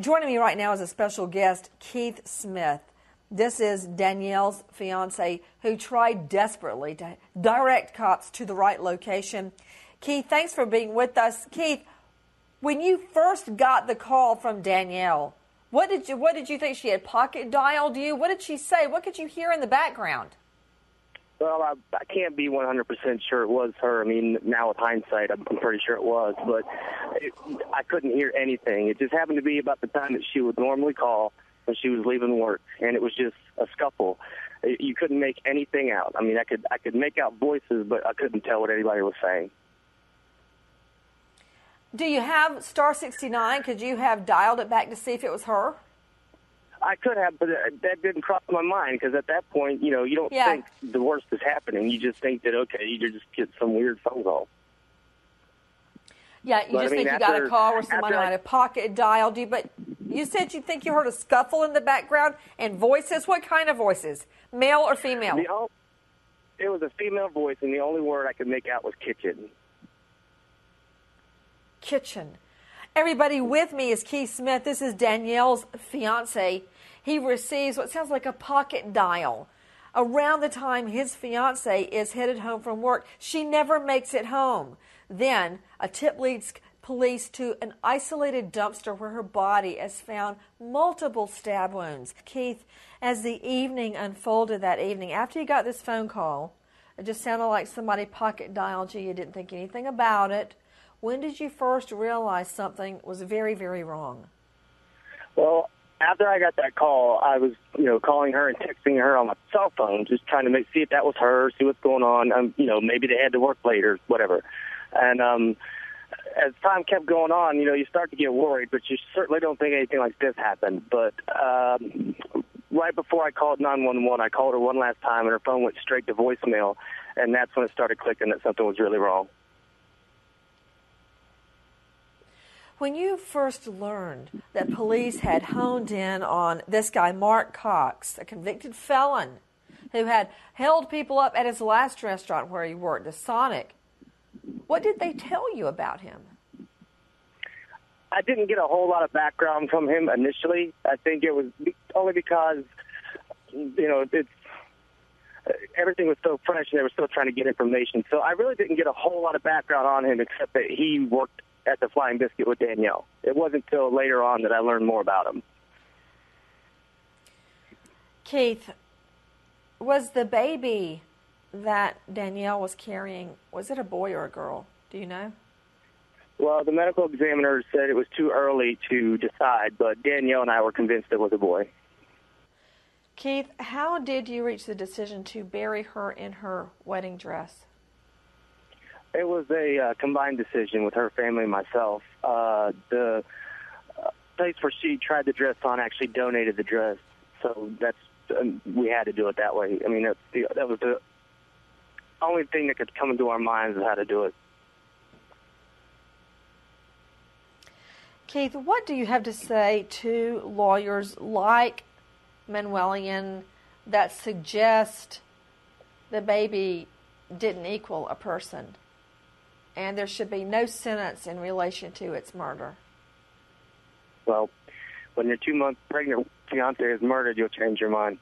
Joining me right now is a special guest, Keith Smith. This is Danielle's fiance who tried desperately to direct cops to the right location. Keith, thanks for being with us. Keith, when you first got the call from Danielle, what did you what did you think she had pocket dialed you? What did she say? What could you hear in the background? Well, I, I can't be 100% sure it was her. I mean, now with hindsight, I'm, I'm pretty sure it was, but it, I couldn't hear anything. It just happened to be about the time that she would normally call when she was leaving work, and it was just a scuffle. You couldn't make anything out. I mean, I could I could make out voices, but I couldn't tell what anybody was saying. Do you have star 69? Could you have dialed it back to see if it was her? I could have, but that didn't cross my mind because at that point, you know, you don't Yeah. think the worst is happening. You just think that okay, you just get some weird phone call. Yeah, you But, I just mean, think you got a call or somebody after I- might pocket dialed you, but you said you think you heard a scuffle in the background and voices. What kind of voices? Male or female? It was a female voice, and the only word I could make out was kitchen. kitchen. Everybody with me is Keith Smith. This is Danielle's fiance. He receives what sounds like a pocket dial around the time his fiance is headed home from work. She never makes it home. Then a tip leads police to an isolated dumpster where her body is found multiple stab wounds. Keith, as the evening unfolded that evening, after you got this phone call, it just sounded like somebody pocket dialed you. You didn't think anything about it. When did you first realize something was very, very wrong? Well, after I got that call, I was, you know, calling her and texting her on my cell phone, just trying to make see if that was her, see what's going on. Um, you know, maybe they had to work late or whatever. And um, as time kept going on, you know, you start to get worried, but you certainly don't think anything like this happened. But um, right before I called 911, I called her one last time, and her phone went straight to voicemail, and that's when it started clicking that something was really wrong. When you first learned that police had honed in on this guy, Mark Cox, a convicted felon who had held people up at his last restaurant where he worked, the Sonic, what did they tell you about him? I didn't get a whole lot of background from him initially. I think it was only because, you know, it's everything was so fresh and they were still trying to get information. So I really didn't get a whole lot of background on him except that he worked at the Flying Biscuit with Danielle. It wasn't until later on that I learned more about him. Keith, was the baby that Danielle was carrying, was it a boy or a girl? Do you know? Well, the medical examiner said it was too early to decide, but Danielle and I were convinced it was a boy. Keith, how did you reach the decision to bury her in her wedding dress? It was a uh, combined decision with her family and myself. Uh, the uh, place where she tried the dress on actually donated the dress, so that's um, we had to do it that way. I mean, the, that was the only thing that could come into our minds of how to do it. Keith, what do you have to say to lawyers like Manuelian that suggest the baby didn't equal a person and there should be no sentence in relation to its murder? Well, when your two month pregnant fiance is murdered, you'll change your mind.